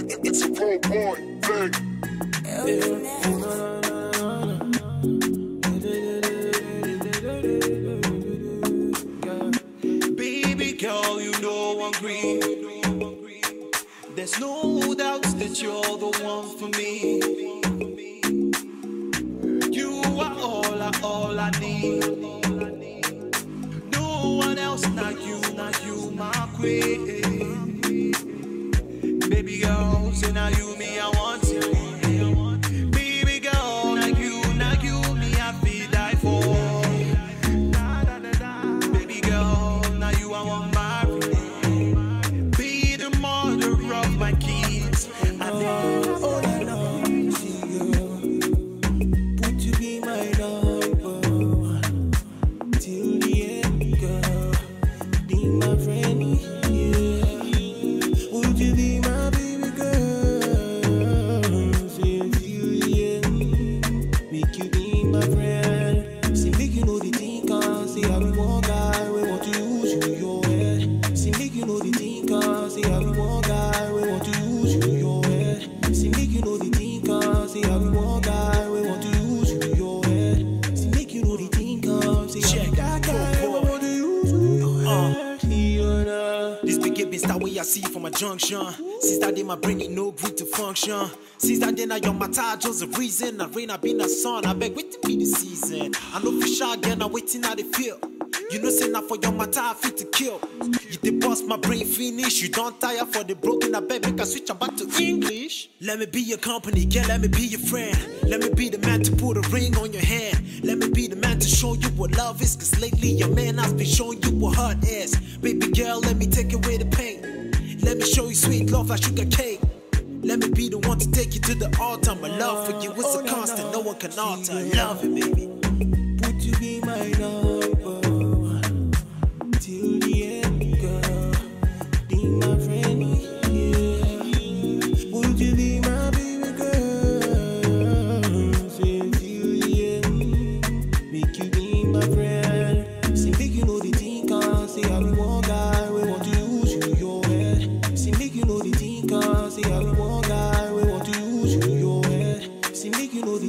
It's a boy thing. Baby girl, you know I'm green. There's no doubt that you're the one for me. You are all I, all I need. No one else, not you, not you, my queen. Baby girl, say now you me, I want you. Baby girl, like you, like you, me, I feel die for. Baby girl, now you I want marry. Be the mother of see the the that head. Yeah. This big get start way I see from a junction. Since that day, my brain it no green to function. Since that day, now your matter just a reason. I rain, I been a sun. I beg, wait to be the season. I know for sure again, I'm waiting how they feel. You know, say now for your matter, I fit to kill. You the boss, my brain finish. You don't tire for the broken. I beg, make a switch, I'm back to English. Let me be your company, girl, let me be your friend. Let me be the man to put a ring on your hand. Let me be the man to show you what love is. Cause lately, your man has been showing you what hurt is. Baby girl, let me take away the pain. Let me show you sweet love like sugar cake. Let me be the one to take you to the altar. My love for you is a oh, constant, no one can alter. Love it, baby. Would you be my number